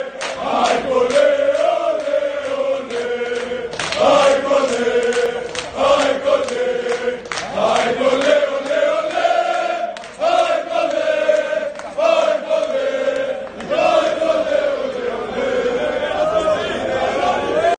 Ay, Cole!